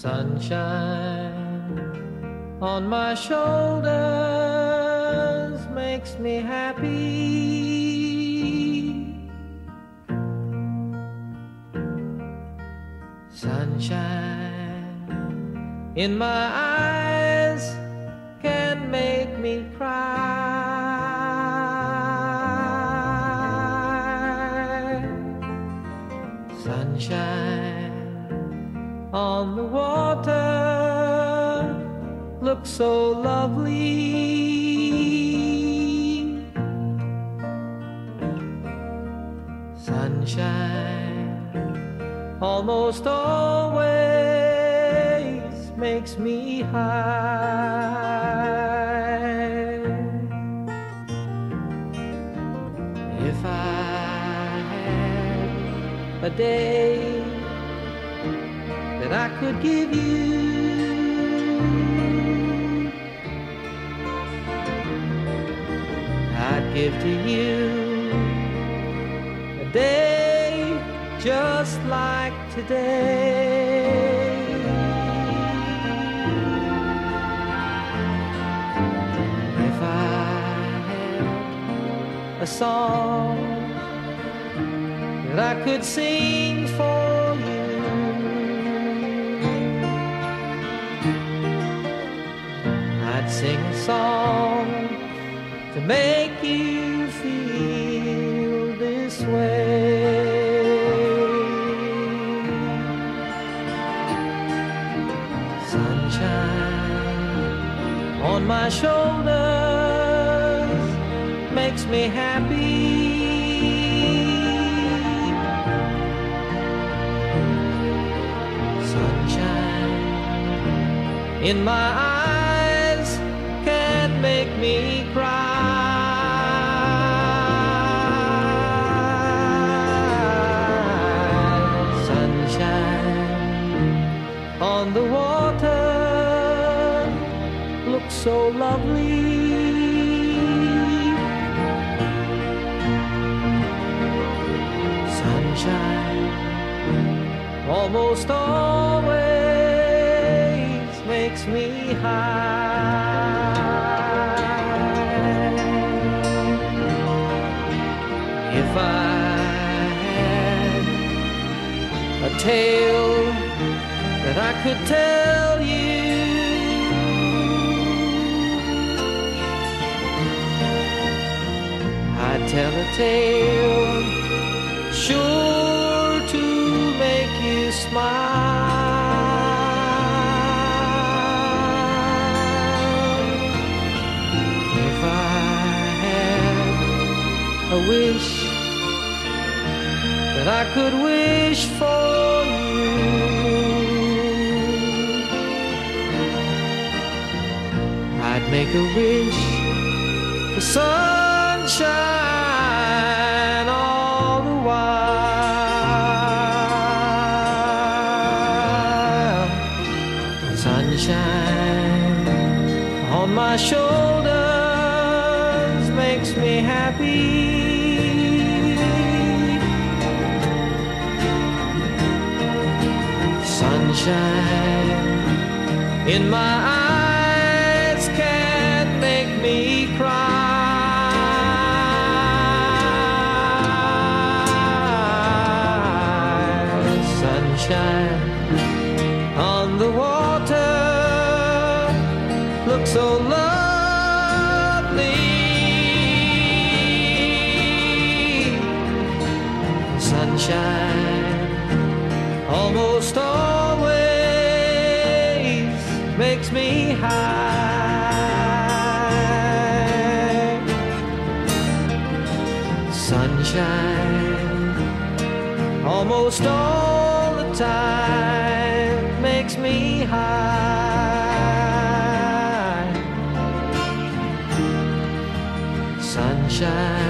Sunshine on my shoulders makes me happy. Sunshine in my eyes can make me cry. Sunshine on the water looks so lovely. Sunshine almost always makes me high. If I had a day that I could give you. I'd give to you a day just like today. If I had a song that I could sing for make you feel this way. Sunshine on my shoulders makes me happy. Sunshine in my eyes can make me cry. So lovely. Sunshine almost always makes me high. If I had a tale that I could tell you. Tell a tale sure to make you smile. If I had a wish that I could wish for you, I'd make a wish for sunshine shoulders makes me happy. Sunshine in my eyes can't make me cry. Sunshine on the water Sunshine almost always makes me high. Sunshine almost all the time makes me high. Sunshine